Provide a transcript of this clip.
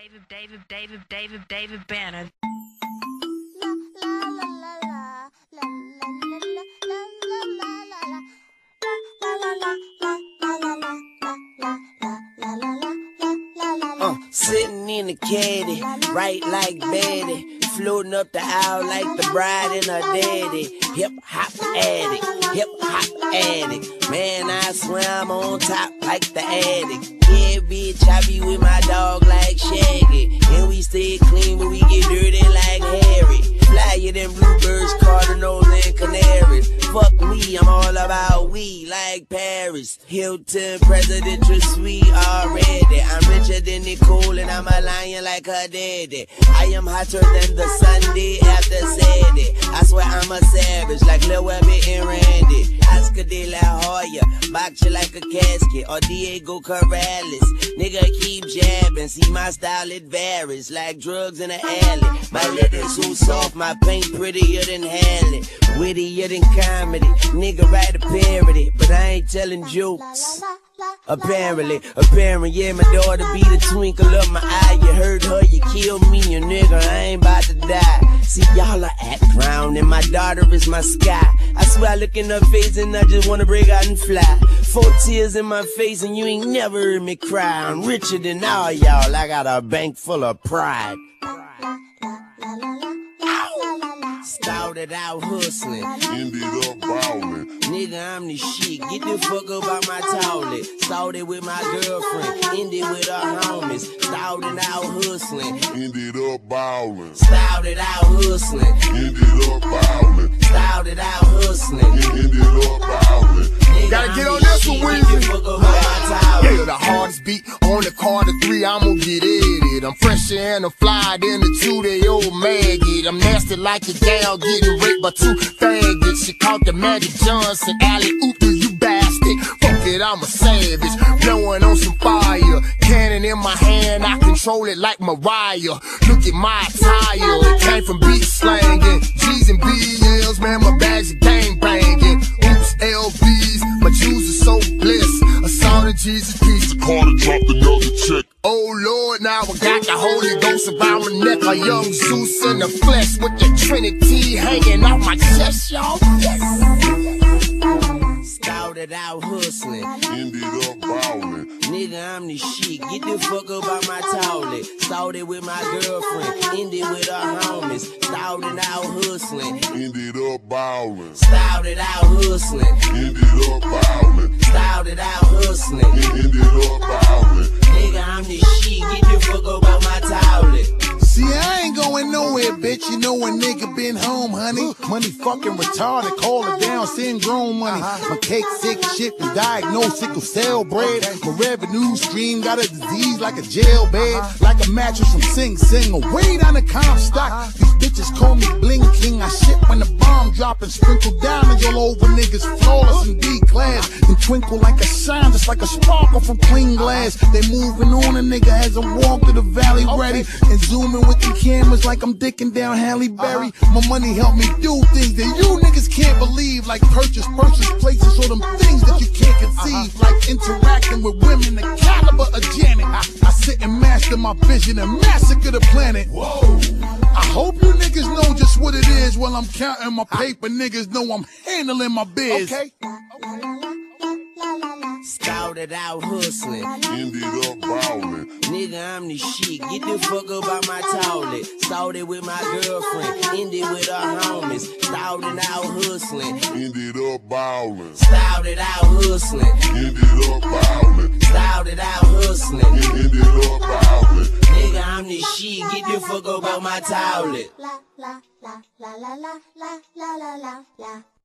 David, David, David, David, David Banner. Uh, sitting in the caddy, right like Betty, floating up the aisle like the bride and her daddy. Hip hop addict, hip hop addict. Man, I swear I'm on top like the addict. Bitch, I be with my dog like Shaggy, and we stay clean, but we get dirty like Harry. Flyer than bluebirds, cardinals, and canaries. Fuck me, I'm all about we like Paris. Hilton, presidential suite already. I'm richer than Nicole, and I'm a lion like her daddy. I am hotter than the Sunday after Saturday. I swear I'm a savage like Lil Webby and Randy. De la Hoya, box you like a casket, or Diego Corrales. Nigga keep jabbing, see my style it varies like drugs in the alley. My leather so soft, my paint prettier than Halle, wittier than comedy. Nigga write a parody, but I ain't telling jokes. Apparently, apparently, yeah, my daughter be the twinkle of my eye. You heard her, you killed me, you nigga, I ain't about to die. See, y'all are at ground, and my daughter is my sky. I swear I look in her face and I just wanna break out and fly. Four tears in my face, and you ain't never heard me cry. I'm richer than all y'all, I got a bank full of pride. Started out hustling, ended up ballin'. Nigga, I'm the shit. Get the fuck up out my toilet. Started with my girlfriend, ended with her homies. Started out hustling, Ended up ballin'. started out hustling, Ended up ballin'. started out hustling. Ended up ballin'. Gotta get on this shit. one, Weezy. Hardest beat on the Carter three, I'ma get it. I'm fresher and I'm fly than the two day old maggot. I'm nasty like a gal getting raped by two faggots. She caught the Magic Johnson alley oop, you bastard. Fuck it, I'm a savage, blowing on some fire. Cannon in my hand, I control it like Mariah. Look at my attire, it came from beat slanging. G's and BLs, I got the Holy Ghost around my neck. A young Zeus in the flesh with the Trinity hanging off my chest, y'all. Started out hustling. Ended up ballin'. Nigga, I'm the shit. Get the fuck up out my toilet. Started with my girlfriend, ended with her homies. Started out hustling, Ended up ballin'. started out hustling, Ended bitch. You know a nigga been home, honey. Money fucking retarded, call it down, send grown money. My cake sick shit was diagnosed sickle cell bread. My revenue stream got a disease like a jail bed, like a mattress from Sing Sing. Away down the comp stock. These bitches call me Bling King. I shit when the bomb drop and sprinkle diamonds all over niggas, flawless and D class. And twinkle like a shine, just like a sparkle from clean glass. They moving on, a nigga hasn't walked through the valley ready. And zooming with the cameras like I'm dicking down Halle Berry. My money help me do things that you niggas can't believe, like purchase, purchase places, or them things that you can't conceive, like interacting with women the caliber of Janet. I, I sit and master my vision and massacre the planet. Whoa. I hope you niggas know just what it is while I'm counting my paper. Niggas know I'm handling my biz. Okay. Started out hustling. Ended up ballin'. Nigga, I'm the shit. Get the fuck up out my toilet. Started with my girlfriend, ended with her homies. Started out hustling, Ended up ballin'. started out hustling, Ended up ballin'. started out hustling. Ended up ballin'. Nigga, I'm the shit. Get the fuck up out my toilet. la la la la la la la la la la la